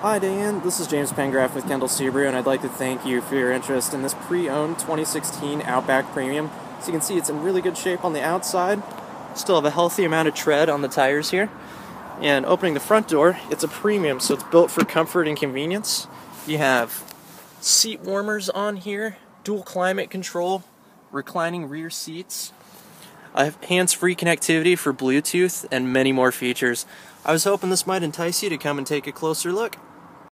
Hi Dan, this is James Pengraff with Kendall Subaru, and I'd like to thank you for your interest in this pre-owned 2016 Outback Premium. As you can see, it's in really good shape on the outside. Still have a healthy amount of tread on the tires here. And opening the front door, it's a premium, so it's built for comfort and convenience. You have seat warmers on here, dual climate control, reclining rear seats, hands-free connectivity for Bluetooth, and many more features. I was hoping this might entice you to come and take a closer look.